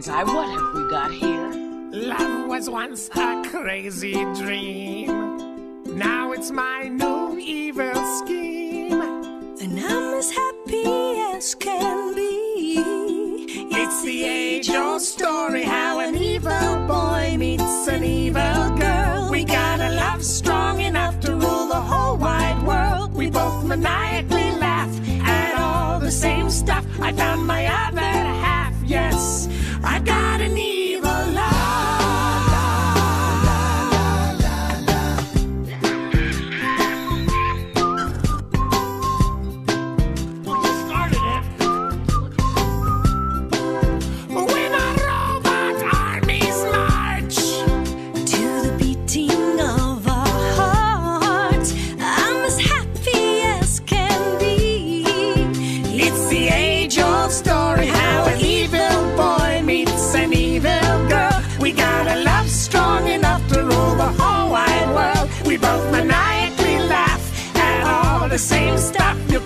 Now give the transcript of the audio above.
Banzai, what have we got here? Love was once a crazy dream. Now it's my new evil scheme. And I'm as happy as can be. It's the age old story how an evil boy meets an evil girl. We got a love strong enough to rule the whole wide world. We both maniacally laugh at all the same stuff. I found my other the age old story how an evil boy meets an evil girl. We got a love strong enough to rule the whole wide world. We both maniacally laugh at all the same stuff. You